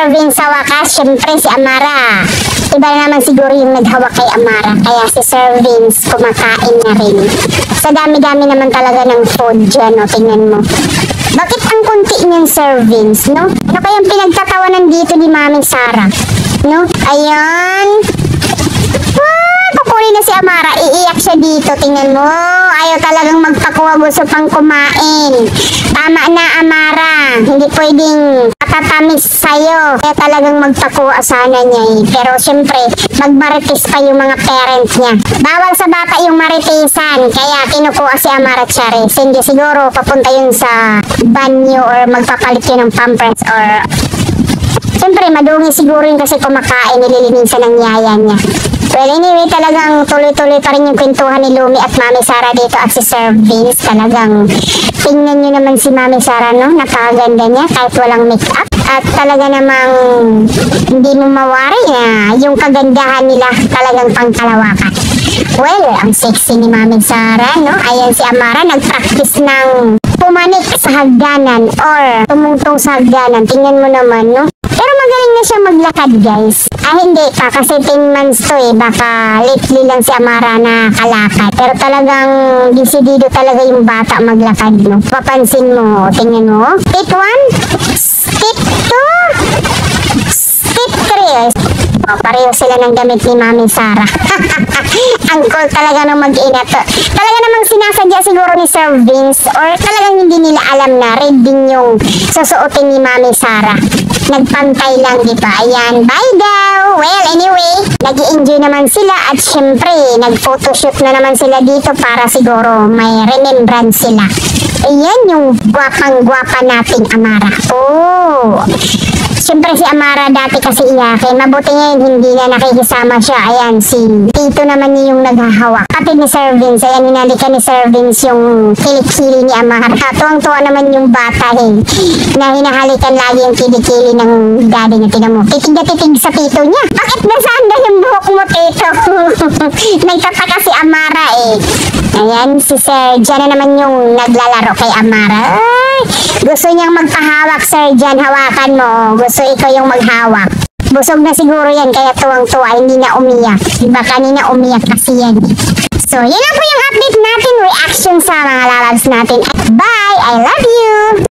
Sir Vince sa wakas, syempre si Amara. Iba na naman siguro yung naghawak kay Amara. Kaya si Sir Vince kumakain na rin. Sa dami-dami naman talaga ng food dyan, no? Tingnan mo. Bakit ang kunti niyang Sir Vince, no? Ano kayang pinagtatawanan dito ni Mami Sarah? No? Ayan. Amara. Iiyak siya dito. Tingnan mo. Ayaw talagang magpakuha. Gusto pang kumain. Tama na, Amara. Hindi pwedeng patatamis sa'yo. Kaya talagang magpakuha sana niya eh. Pero syempre, magmaritis pa yung mga parents niya. Bawal sa bata yung maritisan. Kaya kinukuha si Amara Charis. Hindi siguro papunta yun sa banyo or magpapalit yun ng pampers or Siyempre, madungi siguro yun kasi kumakain, nililinisan ng yaya niya. Well, anyway, talagang tuloy-tuloy pa rin yung kwentuhan ni Lumi at Mami Sara dito at si Sir Vince. Talagang tingnan nyo naman si Mami Sara, no? Napakaganda niya kahit walang make-up. At talaga namang hindi mo mawari na yung kagandahan nila talagang pangkalawakan. Well, ang sexy ni Mami Sara, no? Ayan si Amara, nag-practice ng pumanik sa hagdanan or tumungtong sa hagdanan. Tingnan mo naman, no? Pero magaling na siya maglakad, guys. Ah, hindi pa. Kasi 10 months to eh. Baka lately lang si Amara na kalakad. Pero talagang disidido talaga yung bata maglakad, no? Papansin mo, tingnan mo. Step 1, step 2, step 3. Oh, pareho sila ng damit ni Mami Sara. Ang cool talaga ng mag-ina to. Talaga namang sinasadya siguro ni Sir Vince or talagang hindi nila alam na red din yung susuotin ni Mami Sara. Nagpantay lang, di ba? Ayan, bye daw! Well, anyway, nag enjoy naman sila at syempre, nag-photoshoot na naman sila dito para siguro may remembrance sila. Ayan yung gwapang-gwapa nating Amara. Oh! Siyempre si Amara dati kasi iyakin. Mabuti ngayon hindi na nakikisama siya. Ayan, si Tito naman yung naghahawak. Kapit ni Sir Vince. Ayan, hinalika ni Sir yung kilikili ni Amara. Tuwang-tuwa naman yung bata eh. Na hinahalikan lagi yung kilikili ng daddy niya. Tingnan mo. Titig na titig sa tito niya. Bakit nasaan yung buhok mo, Tito? Nagtataka si Amara eh. Ayan, si Sir na naman yung naglalaro kay Amara. Ay, gusto niyang magpahawak, Sir Jan. Hawakan mo. Gusto ikaw yung maghawak. Busog na siguro yan, kaya tuwang-tuwa, hindi na umiyak. Diba kanina umiyak kasi yan. So, yun na po yung update natin, reaction sa mga lalabs natin. At bye! I love you!